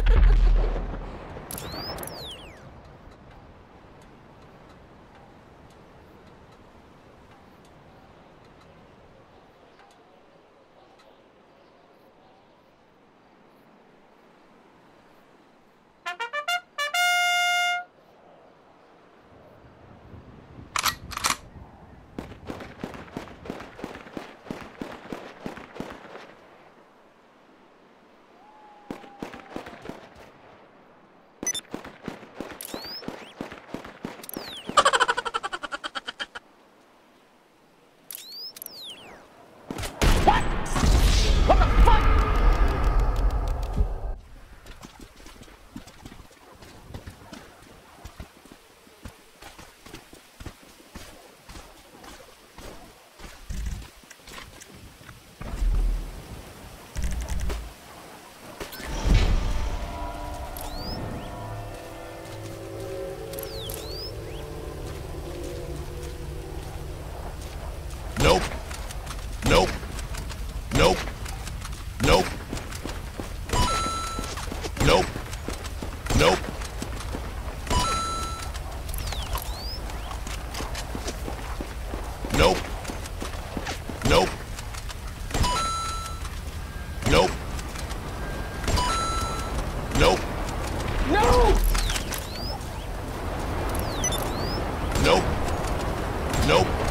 Ha ha ha ha! Nope. Nope.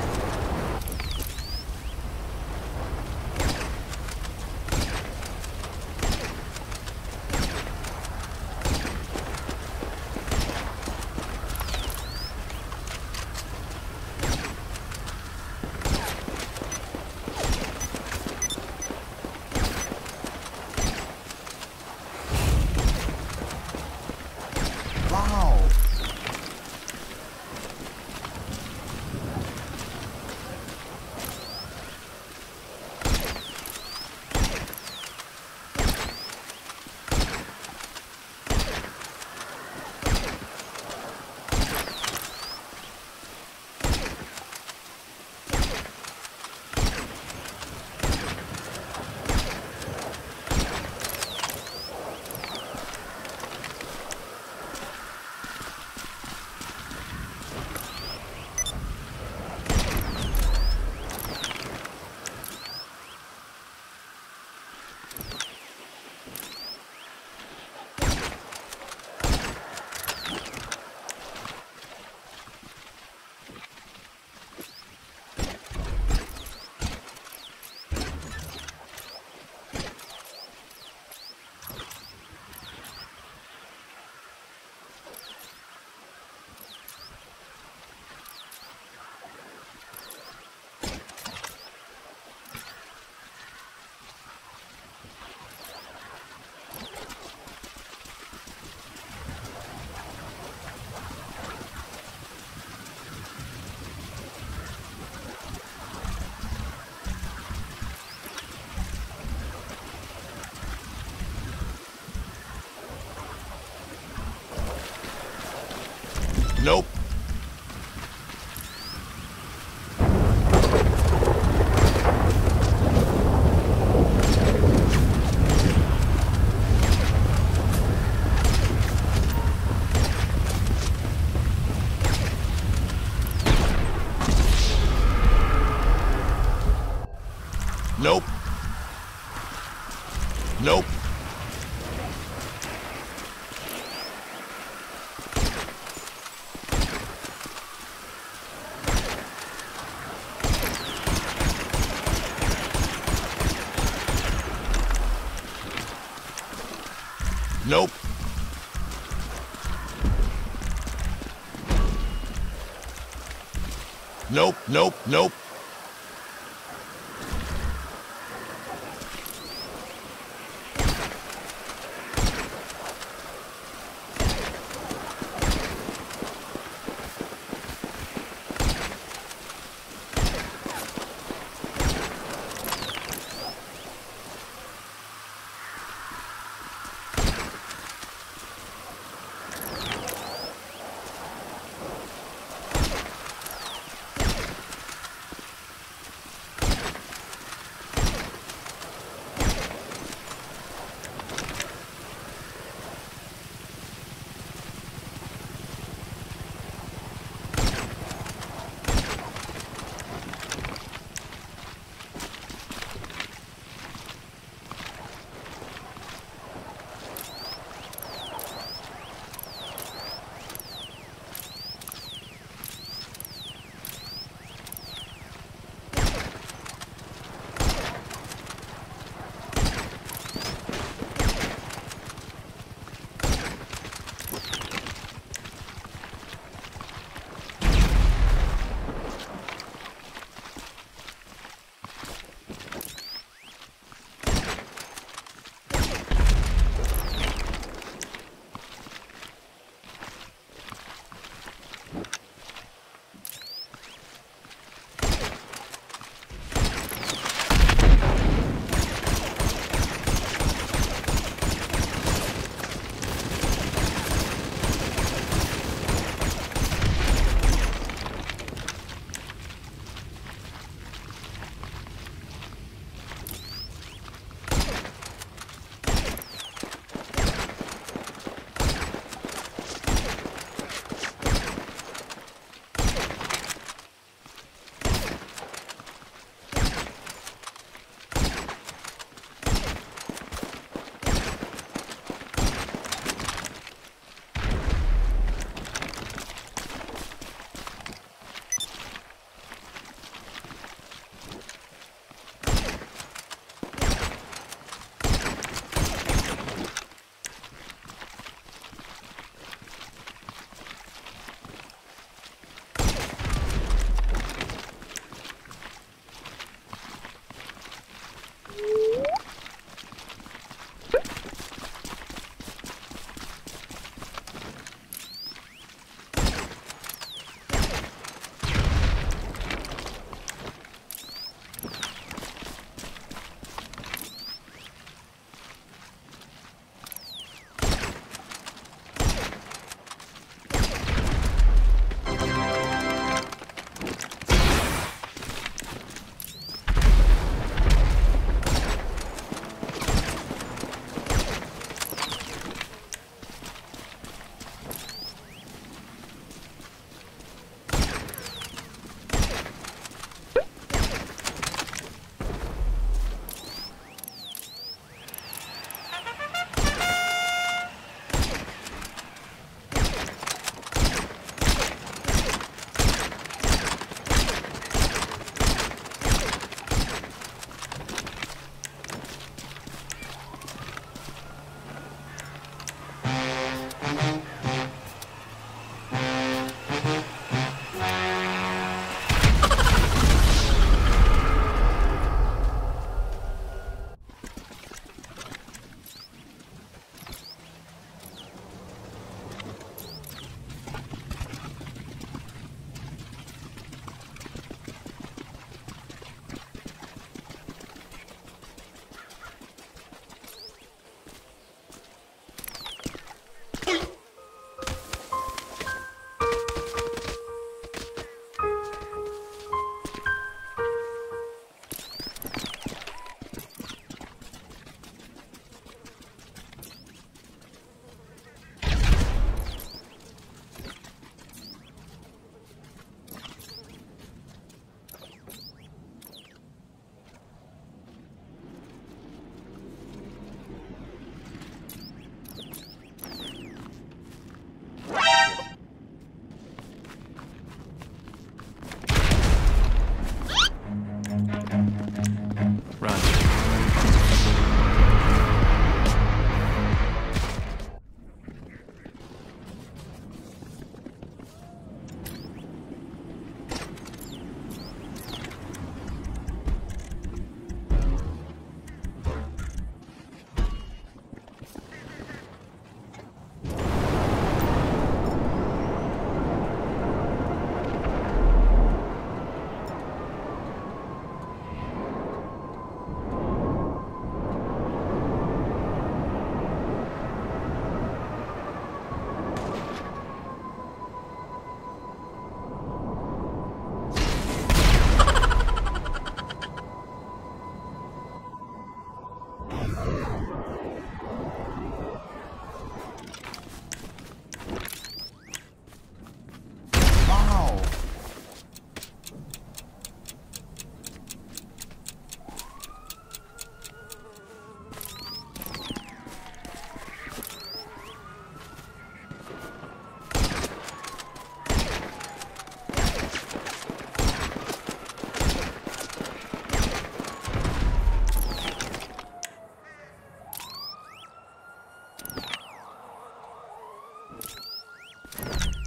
Nope. Nope. Nope. Nope, nope, nope.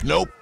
Nope.